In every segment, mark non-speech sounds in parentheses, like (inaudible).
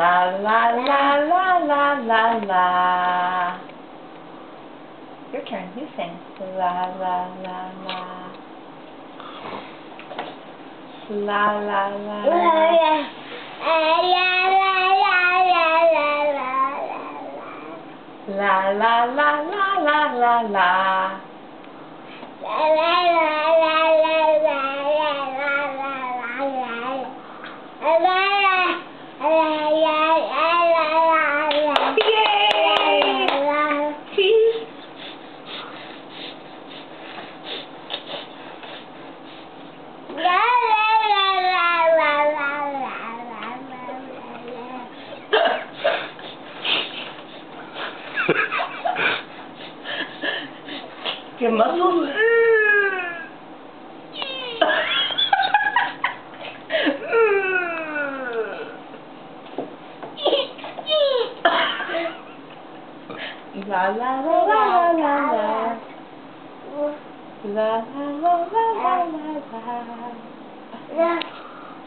La la la la la la la. Your turn. You sing. La la la la. La la la la. La la la la la la la. Your muscles. La la la la la la. La la la la la la la.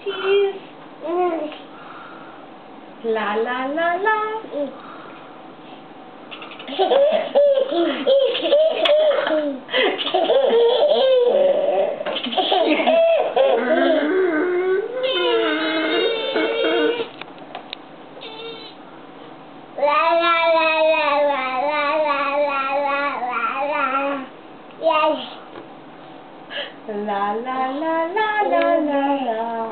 Cheese. La la la la. La la la la la la la.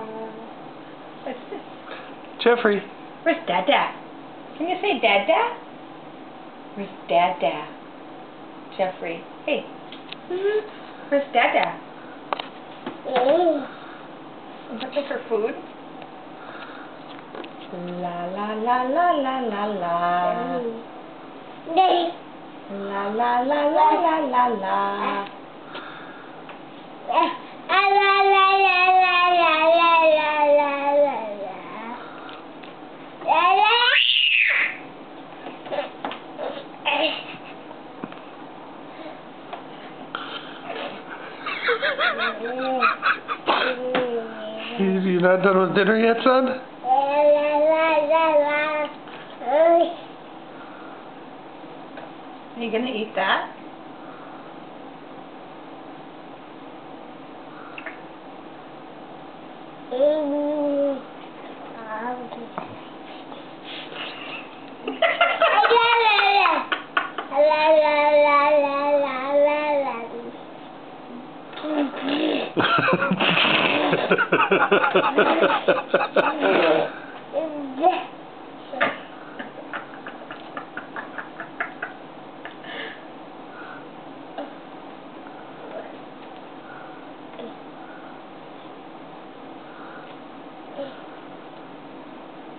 What's this? Jeffrey. Where's Dada? Can you say Dada? Where's Dada? Jeffrey. Hey. Where's Dada? Is looking for food? La la la la la la la. La la la la la la la. La la la la la la la la la la. You, you not done with dinner yet, son? Are you gonna eat that? (laughs) (laughs) (laughs)